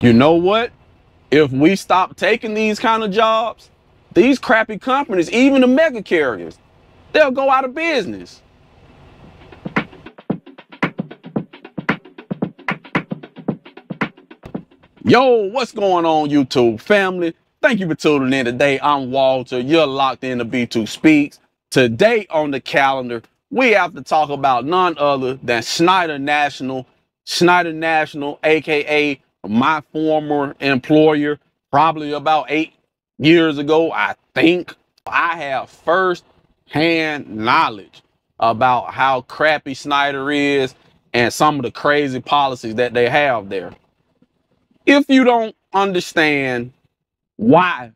You know what? If we stop taking these kind of jobs, these crappy companies, even the mega carriers, they'll go out of business. Yo, what's going on, YouTube family? Thank you for tuning in today. I'm Walter. You're locked in to B2 Speaks. Today on the calendar, we have to talk about none other than Schneider National. Schneider National, aka my former employer, probably about eight years ago, I think. I have first hand knowledge about how crappy Schneider is and some of the crazy policies that they have there if you don't understand why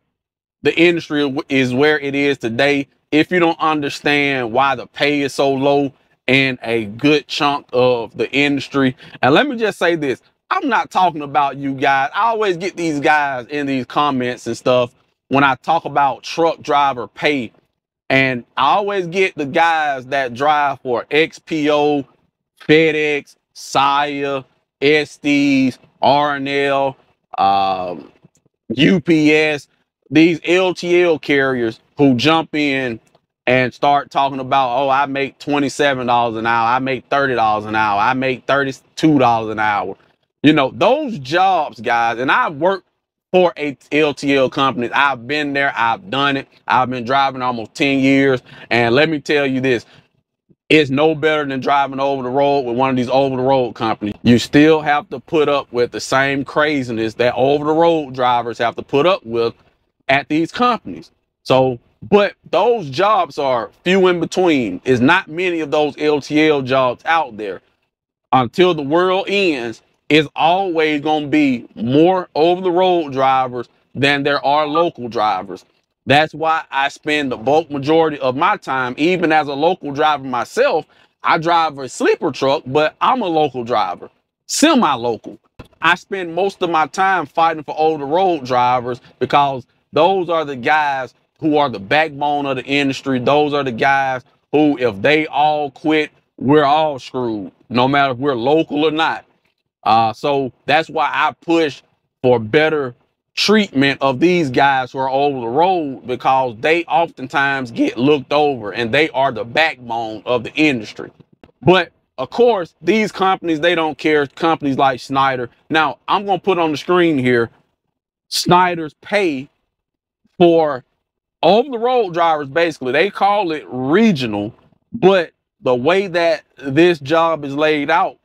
the industry is where it is today, if you don't understand why the pay is so low and a good chunk of the industry, and let me just say this, I'm not talking about you guys. I always get these guys in these comments and stuff when I talk about truck driver pay. And I always get the guys that drive for XPO, FedEx, Saia, Estes, R+L, um, UPS, these LTL carriers who jump in and start talking about, oh, I make $27 an hour, I make $30 an hour, I make $32 an hour. You know, those jobs, guys, and I've worked for a LTL company. I've been there, I've done it. I've been driving almost 10 years. And let me tell you this, it's no better than driving over the road with one of these over the road companies. You still have to put up with the same craziness that over the road drivers have to put up with at these companies. So, but those jobs are few in between. Is not many of those LTL jobs out there. Until the world ends, it's always going to be more over the road drivers than there are local drivers. That's why I spend the bulk majority of my time, even as a local driver myself. I drive a sleeper truck, but I'm a local driver, semi-local. I spend most of my time fighting for older road drivers because those are the guys who are the backbone of the industry. Those are the guys who, if they all quit, we're all screwed, no matter if we're local or not. Uh, so that's why I push for better treatment of these guys who are over the road because they oftentimes get looked over and they are the backbone of the industry. But of course, these companies, they don't care. Companies like Schneider. Now, I'm going to put on the screen here Schneider's pay for over the road drivers, basically. They call it regional, but the way that this job is laid out,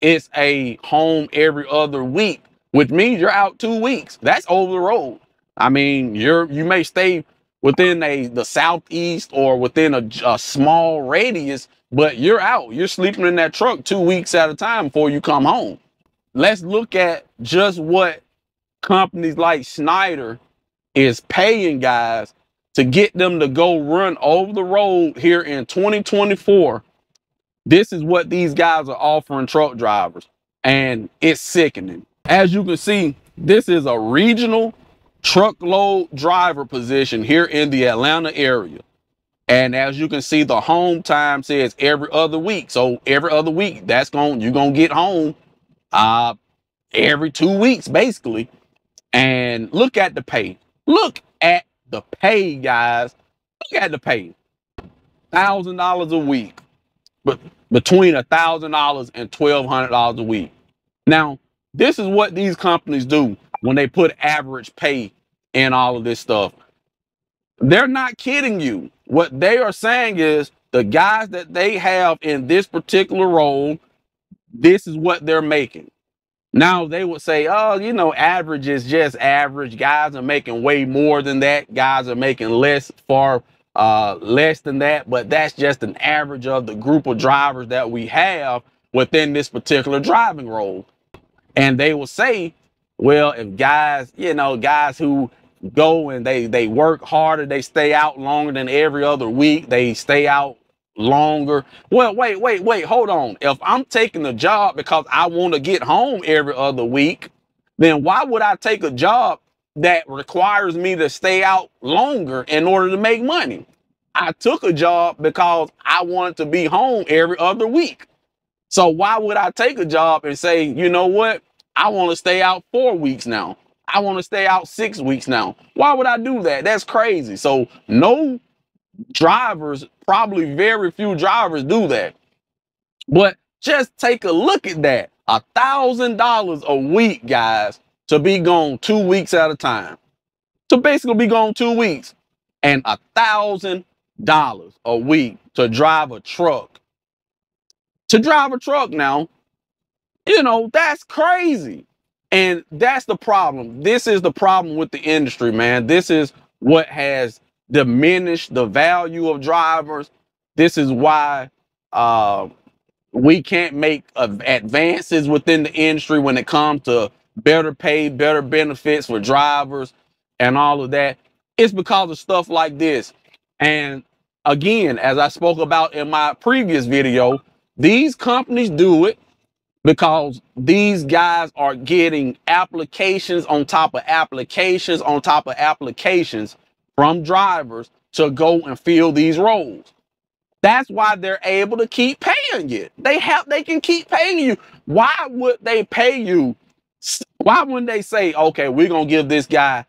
it's a home every other week which means you're out two weeks. That's over the road. I mean, you're you may stay within a the southeast or within a, a small radius, but you're out. You're sleeping in that truck two weeks at a time before you come home. Let's look at just what companies like Schneider is paying guys to get them to go run over the road here in 2024. This is what these guys are offering truck drivers, and it's sickening. As you can see, this is a regional truckload driver position here in the Atlanta area. And as you can see, the home time says every other week. So every other week, that's going you're gonna get home uh every two weeks, basically. And look at the pay. Look at the pay, guys. Look at the pay. Thousand dollars a week. But between a thousand dollars and twelve hundred dollars a week. Now, this is what these companies do when they put average pay in all of this stuff. They're not kidding you. What they are saying is the guys that they have in this particular role, this is what they're making. Now they would say, oh, you know, average is just average. Guys are making way more than that. Guys are making less, far uh, less than that. But that's just an average of the group of drivers that we have within this particular driving role. And they will say, well, if guys, you know, guys who go and they they work harder, they stay out longer than every other week, they stay out longer. Well, wait, wait, wait, hold on. If I'm taking a job because I want to get home every other week, then why would I take a job that requires me to stay out longer in order to make money? I took a job because I wanted to be home every other week. So why would I take a job and say, you know what? I want to stay out four weeks now. I want to stay out six weeks now. Why would I do that? That's crazy. So no drivers, probably very few drivers do that. But just take a look at that. A thousand dollars a week, guys, to be gone two weeks at a time. To basically be gone two weeks. And a thousand dollars a week to drive a truck. To drive a truck now, you know, that's crazy. And that's the problem. This is the problem with the industry, man. This is what has diminished the value of drivers. This is why uh, we can't make advances within the industry when it comes to better pay, better benefits for drivers and all of that. It's because of stuff like this. And again, as I spoke about in my previous video, these companies do it because these guys are getting applications on top of applications on top of applications from drivers to go and fill these roles. That's why they're able to keep paying you. They have they can keep paying you. Why would they pay you? Why wouldn't they say, okay, we're gonna give this guy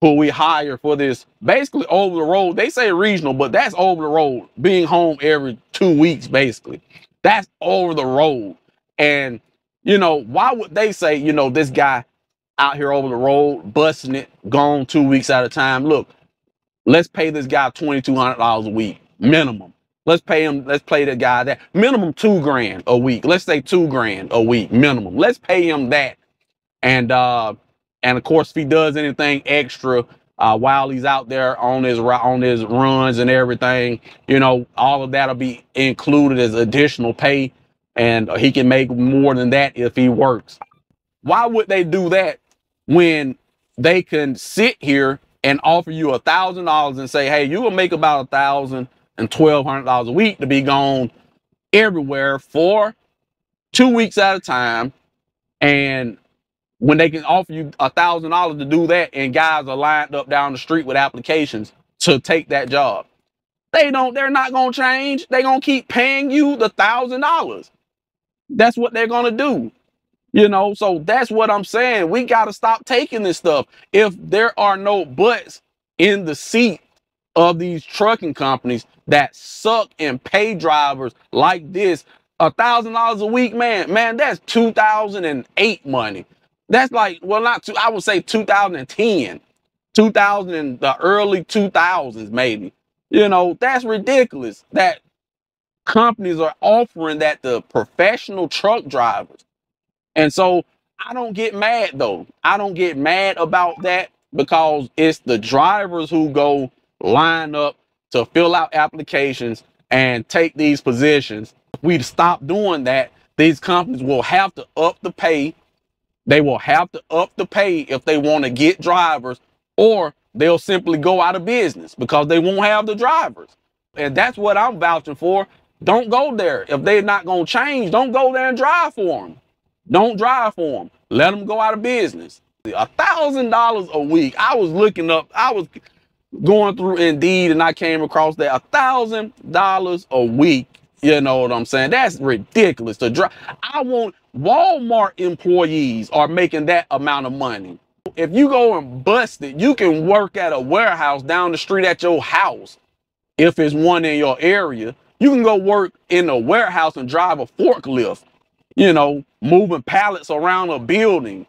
who we hire for this basically over the road? They say regional, but that's over the road, being home every two weeks, basically. That's over the road. And, you know, why would they say, you know, this guy out here over the road, busting it, gone two weeks at a time? Look, let's pay this guy $2,200 a week, minimum. Let's pay him, let's pay the guy that minimum two grand a week. Let's say two grand a week minimum. Let's pay him that. And uh and of course if he does anything extra uh while he's out there on his on his runs and everything, you know, all of that'll be included as additional pay and he can make more than that if he works. Why would they do that when they can sit here and offer you a thousand dollars and say, hey, you will make about a thousand and twelve hundred dollars a week to be gone everywhere for two weeks at a time. And when they can offer you a thousand dollars to do that, and guys are lined up down the street with applications to take that job. They don't, they're not gonna change. They're gonna keep paying you the thousand dollars. That's what they're going to do. You know, so that's what I'm saying. We got to stop taking this stuff. If there are no butts in the seat of these trucking companies that suck and pay drivers like this, a thousand dollars a week, man, man, that's 2008 money. That's like, well, not two, I would say 2010, 2000 and the early 2000s, maybe. You know, that's ridiculous that companies are offering that to professional truck drivers. And so I don't get mad though. I don't get mad about that because it's the drivers who go line up to fill out applications and take these positions. If we stop doing that, these companies will have to up the pay. They will have to up the pay if they want to get drivers, or they'll simply go out of business because they won't have the drivers. And that's what I'm vouching for. Don't go there. If they're not going to change, don't go there and drive for them. Don't drive for them. Let them go out of business. A thousand dollars a week. I was looking up, I was going through Indeed and I came across that a thousand dollars a week. You know what I'm saying? That's ridiculous to drive. I want Walmart employees are making that amount of money. If you go and bust it, you can work at a warehouse down the street at your house if it's one in your area you can go work in a warehouse and drive a forklift, you know, moving pallets around a building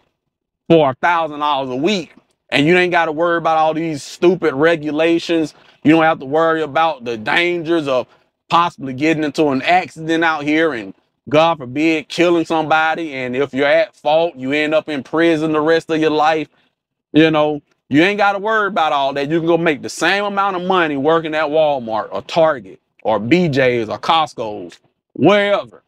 for a thousand dollars a week. And you ain't got to worry about all these stupid regulations. You don't have to worry about the dangers of possibly getting into an accident out here and God forbid killing somebody. And if you're at fault, you end up in prison the rest of your life. You know, you ain't got to worry about all that. You can go make the same amount of money working at Walmart or Target or BJ's or Costco's, wherever.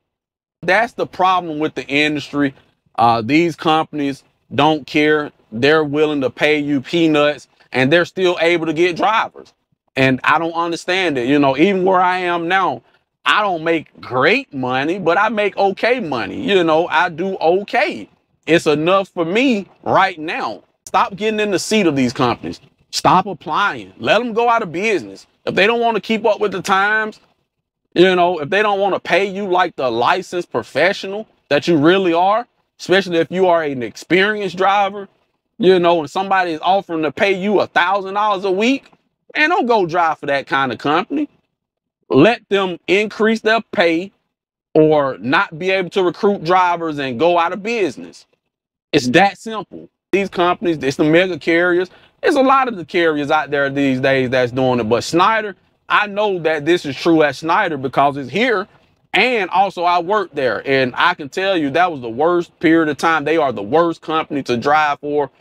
That's the problem with the industry. Uh, these companies don't care. They're willing to pay you peanuts and they're still able to get drivers. And I don't understand it. You know, even where I am now, I don't make great money, but I make okay money. You know, I do okay. It's enough for me right now. Stop getting in the seat of these companies. Stop applying. Let them go out of business. If they don't want to keep up with the times, you know, if they don't want to pay you like the licensed professional that you really are, especially if you are an experienced driver, you know, and somebody is offering to pay you a thousand dollars a week, and don't go drive for that kind of company. Let them increase their pay or not be able to recruit drivers and go out of business. It's that simple. These companies, it's the mega carriers. There's a lot of the carriers out there these days that's doing it. But Schneider, I know that this is true at Schneider because it's here. And also I worked there and I can tell you that was the worst period of time. They are the worst company to drive for.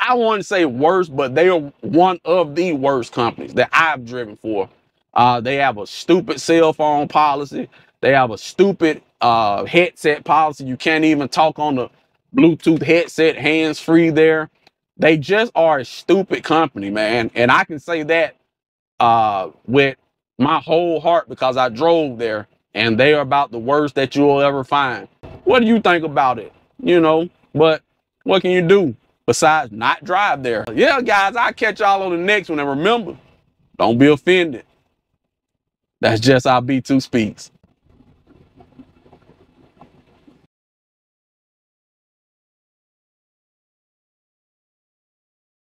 I wouldn't say worst, but they are one of the worst companies that I've driven for. Uh, they have a stupid cell phone policy. They have a stupid uh, headset policy. You can't even talk on the Bluetooth headset hands free there. They just are a stupid company, man. And I can say that uh, with my whole heart because I drove there and they are about the worst that you'll ever find. What do you think about it? You know, but what can you do besides not drive there? Yeah, guys, I'll catch y'all on the next one. And remember, don't be offended. That's just how B2 speaks.